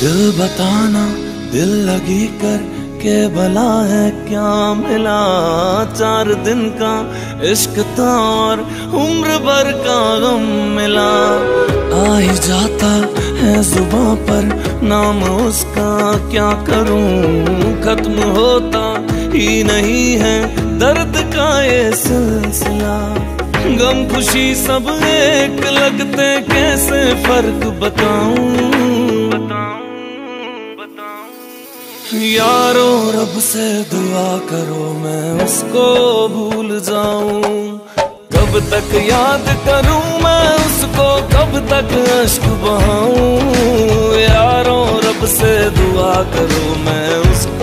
दिल बताना, दिल लगी कर के भला है क्या मिला? चार दिन का इश्क और उम्र भर का गम मिला। आ ही जाता है जुबा पर, नाम उसका क्या करूँ? खत्म होता ही नहीं है दर्द का ये सिलसिला। गम खुशी सब एक लगते, कैसे फ़र्क बताऊँ? यारो रब से दुआ करो मैं उसको भूल जाऊँ। कब तक याद करूँ मैं उसको, कब तक अश्क बहाऊं। यारो रब से दुआ करो मैं उसको